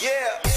Yeah.